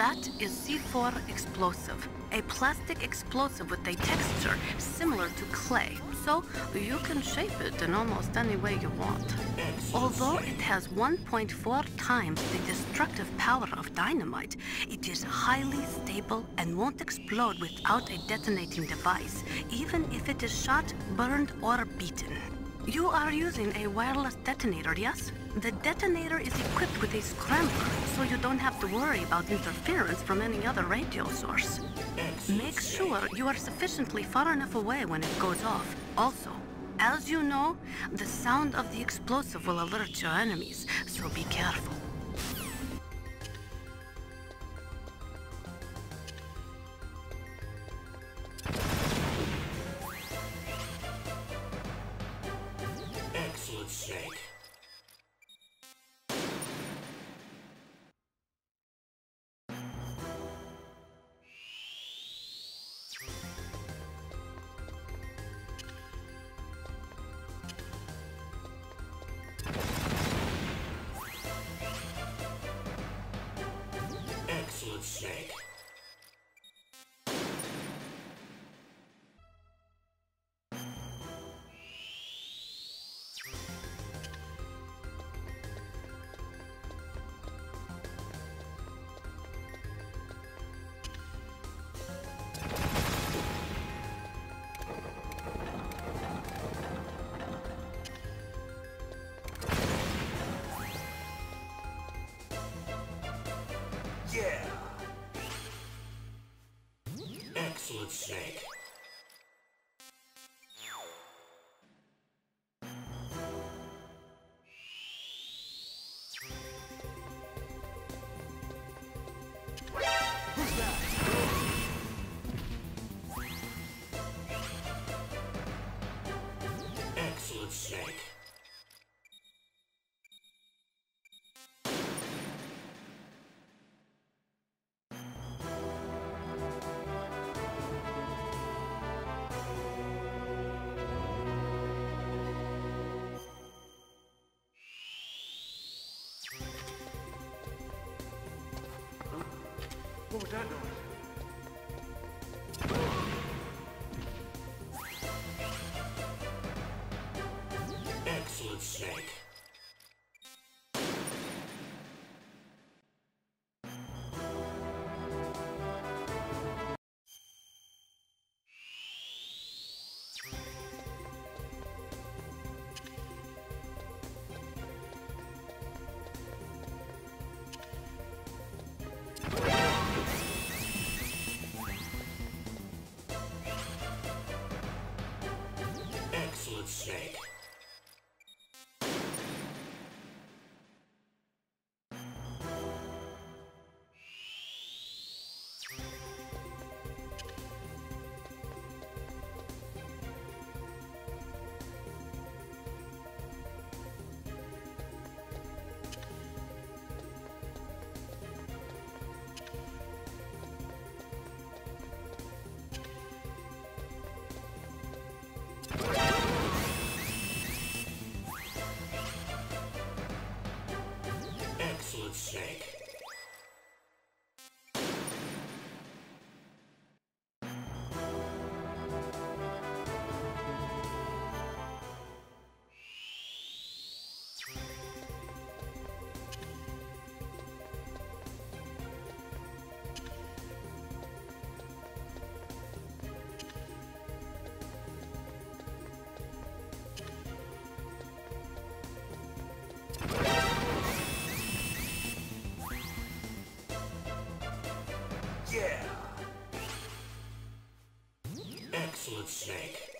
That is C4 explosive, a plastic explosive with a texture similar to clay. So you can shape it in almost any way you want. Although it has 1.4 times the destructive power of dynamite, it is highly stable and won't explode without a detonating device, even if it is shot, burned, or beaten. You are using a wireless detonator, yes? The detonator is equipped with a scrambler, so you don't have to worry about interference from any other radio source. Make sure you are sufficiently far enough away when it goes off. Also, as you know, the sound of the explosive will alert your enemies, so be careful. Snake. Excellent Snake. Excellent Snake. Excellent Snake. What was that noise? Excellent Snake. Snake. Snake. solid snake.